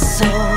soul.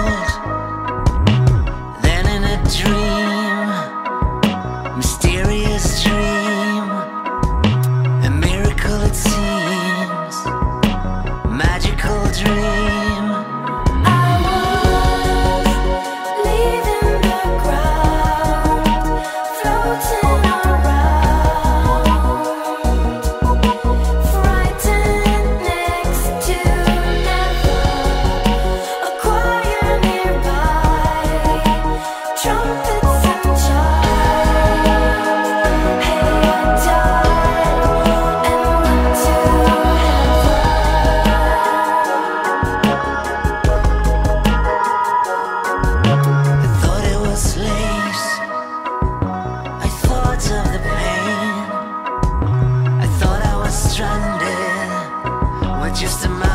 Just a